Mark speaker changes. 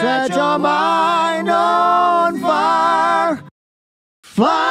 Speaker 1: Set your mind on fire, fly.